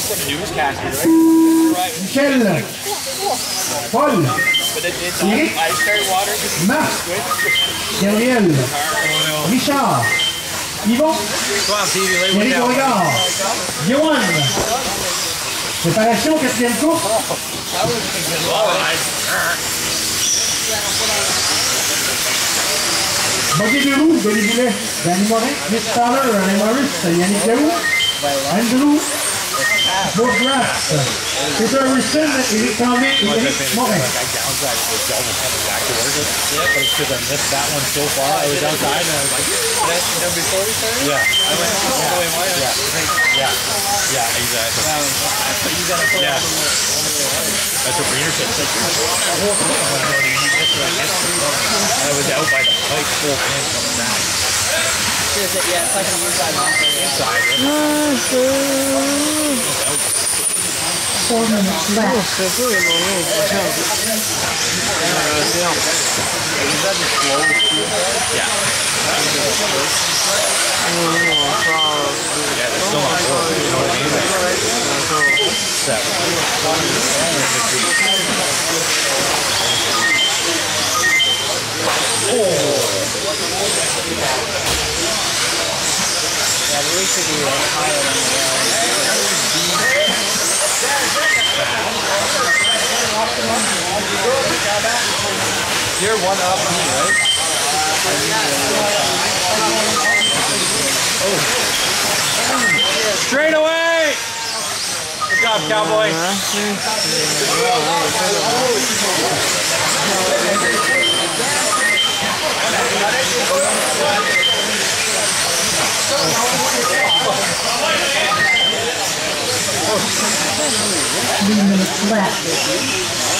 just like a newscaster, right? Right. But it, it's um, on ice water. Marc, Gabriel, Richard, Yvon, Go on, TV, lay one Eric. Beauregard, Johan. Préparation, quatrième course. Buggy de Denis Boulet, Danny Morin, Chris Fowler, Alain Morris, Yannick Leroux, Andrew, Bob Grass, Peter Wilson, Eric Tremblay et Eric Morin. I downside was double coming back to work. But because I missed that one so far. I was outside and I was like, that, you before we started? Yeah. I went, oh, yeah. Wait, why? Yeah. Yeah. Yeah, exactly. you gotta put yeah. That's what Breener said. Like, I was out by the pipe full pin coming back. Yeah, it's like an inside Inside. Four minutes left. Seven. Yeah, we should be higher than the You're one up me, right? Oh. Straight away! Good job, cowboy. Three minutes left.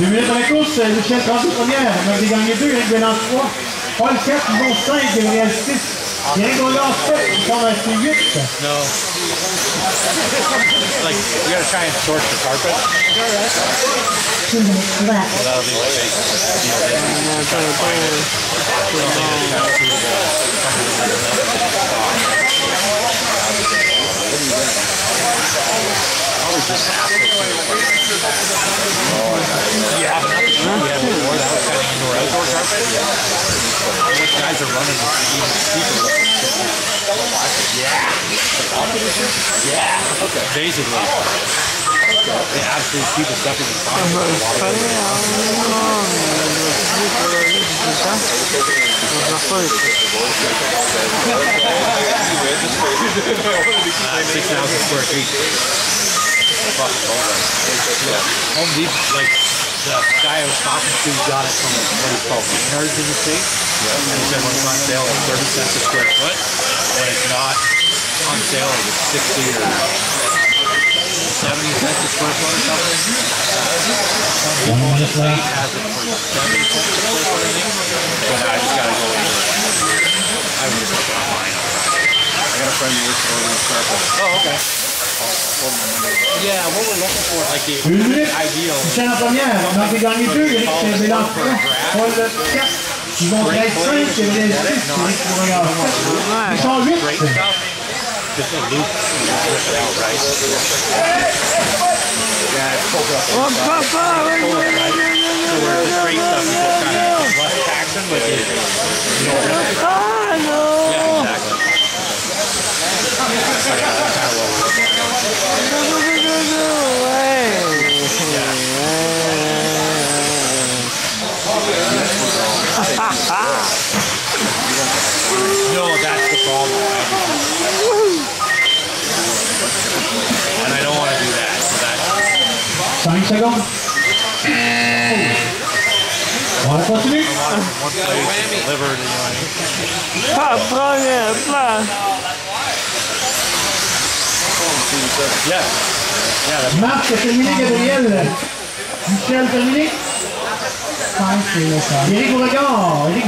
Les minutes de la course, Michel, 32 premières, on a gagné 2, Eric Bélan 3, Paul 4, Yvon 5, 6. Eric Beauregard 7, Richard Massé 8. No. like, we gotta try and torch the carpet. Two minutes left. That'll be like basic. You have enough to show you have before that kind of indoor outdoor carpet. Guys are running even steeper. Yeah. Yeah. Okay. Basically. The absolute cheapest stuff you can find. for a lot of it. Uh, six thousand square feet. Home Depot, like the guy I was talking to got it from what is called Menards in the States. And he said when it's on sale it's 30 cents a square foot. When it's not on sale it's 60 or 70 cents a square foot or something. One minute He left. has it for 70 cents a square foot, I think. But I just gotta go in. I was just looking online. I got a friend who works for Orleans Carpet. Oh, okay. Uh, yeah, what we're looking for, like the Une minute. ideal. Michel en première, Mardi gagné 2, Eric Bélan 3, Paul 4, Yvon 13 5, Gabriel 6, Eric Beauregard 7, Richard 8. Great stuff. Just a loop, and just rip it out, right? Yeah, it's pulled up. Oh, Papa! Pull it, right? So where the straight stuff, you just kind of it's less taxing, but you, you don't rip it. Yeah, exactly. That's kind of what we're looking at. No, that's the problem. And I don't want to do that. So that 5 secondes. On continue. One place delivered, you know. Ah, pa, Yeah. Yeah. Max Dominik Gabriel. Michel Dominik. Thank you. Eric Ouragan.